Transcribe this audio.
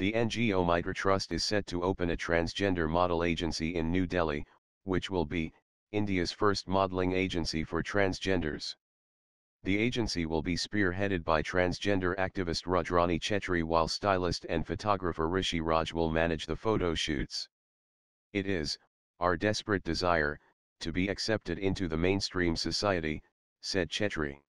The NGO Mitr Trust is set to open a transgender model agency in New Delhi, which will be, India's first modeling agency for transgenders. The agency will be spearheaded by transgender activist Rajrani Chetri while stylist and photographer Rishi Raj will manage the photo shoots. It is, our desperate desire, to be accepted into the mainstream society, said Chetri.